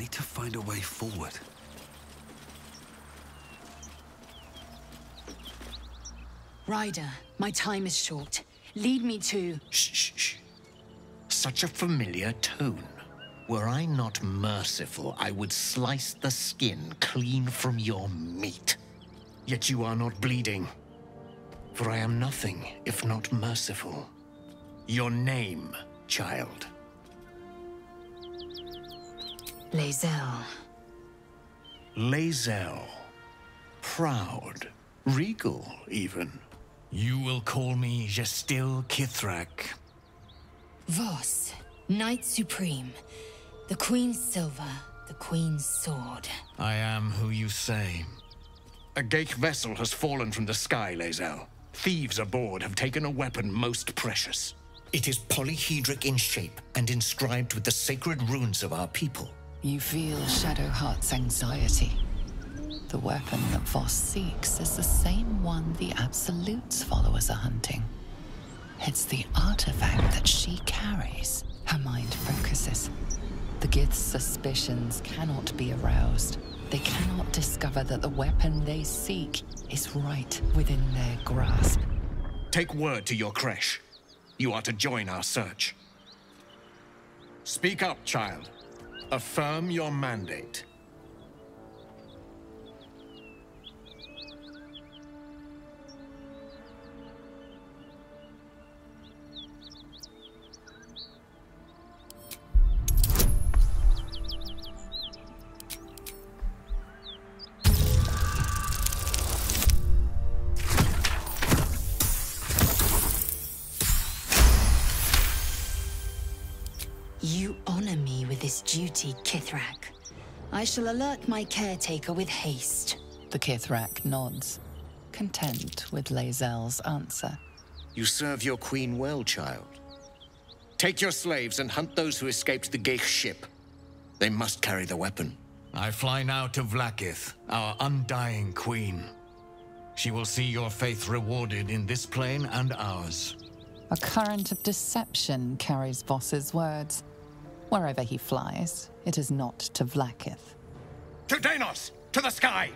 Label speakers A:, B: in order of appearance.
A: Need to find a way forward.
B: Ryder, my time is short. Lead me to...
C: Shh, shh, shh. Such a familiar tone. Were I not merciful, I would slice the skin clean from your meat. Yet you are not bleeding. For I am nothing if not merciful. Your name, child.
B: Lae'zel.
C: Lae'zel. Proud. Regal, even. You will call me Gestil Kith'rak.
B: Voss, Knight Supreme. The Queen's silver, the Queen's sword.
C: I am who you say. A Ghaik vessel has fallen from the sky, Lae'zel. Thieves aboard have taken a weapon most precious. It is polyhedric in shape and inscribed with the sacred runes of our people.
D: You feel Shadowheart's anxiety. The weapon that Voss seeks is the same one the Absolute's followers are hunting. It's the artifact that she carries. Her mind focuses. The Gith's suspicions cannot be aroused. They cannot discover that the weapon they seek is right within their grasp.
C: Take word to your creche. You are to join our search. Speak up, child. Affirm your mandate.
B: You honor me with this duty, Kith'rak. I shall alert my caretaker with haste.
D: The Kith'rak nods, content with Lae'zel's answer.
C: You serve your queen well, child. Take your slaves and hunt those who escaped the Ghaik ship. They must carry the weapon. I fly now to Vlaakith, our undying queen. She will see your faith rewarded in this plane and ours.
D: A current of deception carries Voss's words. Wherever he flies, it is not to Vlaakith.
C: To Danos! To the sky!